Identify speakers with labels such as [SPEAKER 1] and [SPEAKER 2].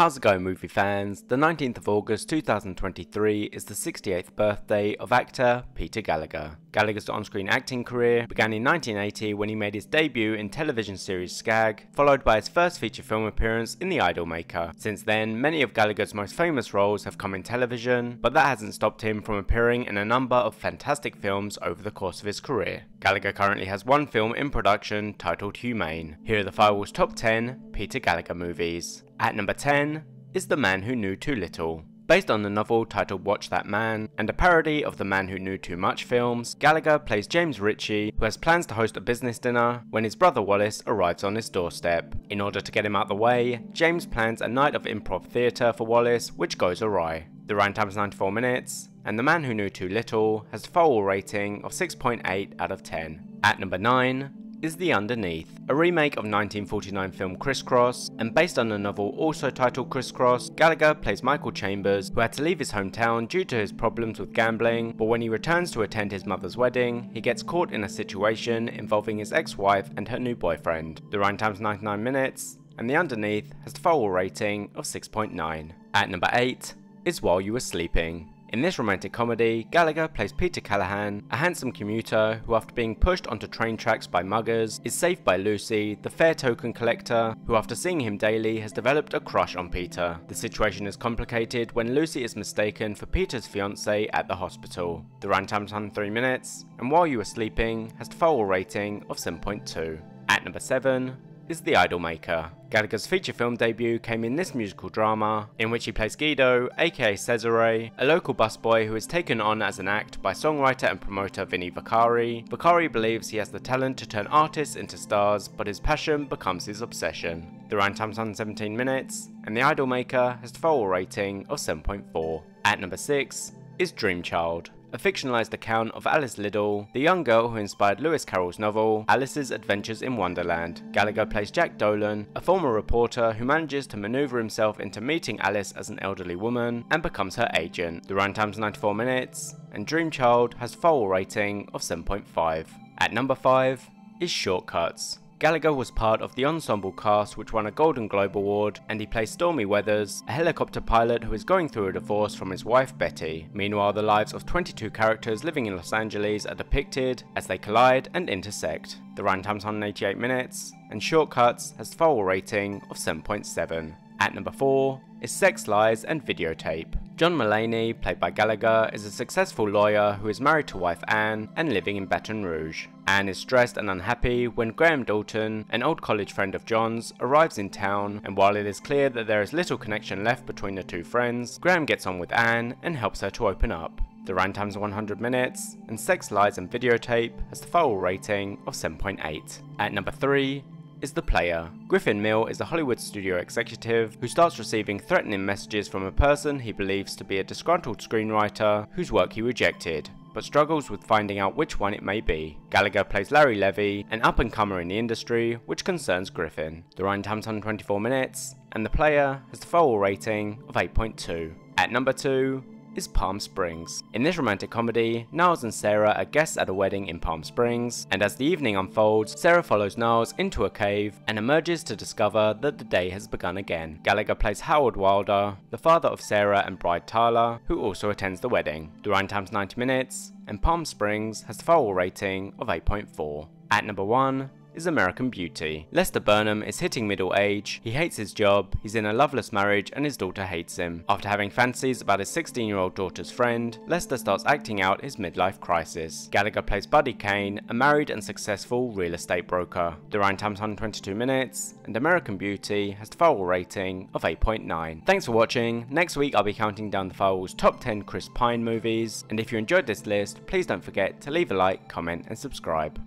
[SPEAKER 1] How's it going movie fans? The 19th of August 2023 is the 68th birthday of actor Peter Gallagher. Gallagher's on-screen acting career began in 1980 when he made his debut in television series Skag, followed by his first feature film appearance in The Idolmaker. Since then, many of Gallagher's most famous roles have come in television, but that hasn't stopped him from appearing in a number of fantastic films over the course of his career. Gallagher currently has one film in production titled Humane. Here are the Firewall's top 10 Peter Gallagher movies. At number 10 is The Man Who Knew Too Little. Based on the novel titled Watch That Man, and a parody of the Man Who Knew Too Much films, Gallagher plays James Ritchie, who has plans to host a business dinner when his brother Wallace arrives on his doorstep. In order to get him out the way, James plans a night of improv theatre for Wallace, which goes awry. The runtime is 94 minutes, and The Man Who Knew Too Little has a Firewall rating of 6.8 out of 10. At number 9 is The Underneath, a remake of 1949 film Crisscross, and based on a novel also titled Crisscross, Gallagher plays Michael Chambers, who had to leave his hometown due to his problems with gambling, but when he returns to attend his mother's wedding, he gets caught in a situation involving his ex-wife and her new boyfriend. The runtime is 99 minutes, and The Underneath has the Firewall rating of 6.9. At number 8 is While You Were Sleeping, in this romantic comedy, Gallagher plays Peter Callaghan, a handsome commuter who after being pushed onto train tracks by muggers, is saved by Lucy, the fare token collector, who after seeing him daily has developed a crush on Peter. The situation is complicated when Lucy is mistaken for Peter's fiancée at the hospital. The runtime is 103 minutes, and While You Were Sleeping has the Firewall rating of 7.2. At number 7, is The Idolmaker. Gallagher's feature film debut came in this musical drama, in which he plays Guido, aka Cesare, a local busboy who is taken on as an act by songwriter and promoter Vinnie Vaccari. Vaccari believes he has the talent to turn artists into stars, but his passion becomes his obsession. The runtime's on 17 minutes, and The Idolmaker has a Firewall rating of 7.4. At number 6 is Dreamchild a fictionalized account of Alice Liddell, the young girl who inspired Lewis Carroll's novel, Alice's Adventures in Wonderland. Gallagher plays Jack Dolan, a former reporter who manages to maneuver himself into meeting Alice as an elderly woman and becomes her agent. The runtime's 94 minutes, and Dreamchild has a Firewall rating of 7.5. At number 5 is Short Cuts. Gallagher was part of the ensemble cast which won a Golden Globe Award, and he plays Stormy Weathers, a helicopter pilot who is going through a divorce from his wife Betty. Meanwhile, the lives of 22 characters living in Los Angeles are depicted as they collide and intersect. The runtime's 188 minutes, and Short Cuts has a foul rating of 7.7. At number 4 is Sex, Lies and Videotape. John Mullany, played by Gallagher, is a successful lawyer who is married to wife Anne and living in Baton Rouge. Anne is stressed and unhappy when Graham Dalton, an old college friend of John's, arrives in town, and while it is clear that there is little connection left between the two friends, Graham gets on with Anne and helps her to open up. The runtime's 100 minutes, and Sex, Lies and Videotape has the Firewall rating of 7.8. At number 3 is the player. Griffin Mill is a Hollywood studio executive who starts receiving threatening messages from a person he believes to be a disgruntled screenwriter whose work he rejected but struggles with finding out which one it may be. Gallagher plays Larry Levy, an up-and-comer in the industry, which concerns Griffin. The runtime's 124 minutes, and the player has the Firewall rating of 8.2. At number 2 is Palm Springs. In this romantic comedy, Nyles and Sarah are guests at a wedding in Palm Springs, and as the evening unfolds, Sarah follows Nyles into a cave and emerges to discover that the day has begun again. Gallagher plays Howard Wilder, the father of Sarah and bride Tyler, who also attends the wedding. The runtime's 90 minutes, and Palm Springs has a Firewall rating of 8.4. At number 1 is American Beauty. Lester Burnham is hitting middle age, he hates his job, he's in a loveless marriage and his daughter hates him. After having fantasies about his 16 year old daughter's friend, Lester starts acting out his midlife crisis. Gallagher plays Buddy Kane, a married and successful real estate broker. The runtime's 122 minutes, and American Beauty has the Firewall rating of 8.9. Thanks for watching, next week I'll be counting down the Firewall's top 10 Chris Pine movies, and if you enjoyed this list, please don't forget to leave a like, comment and subscribe.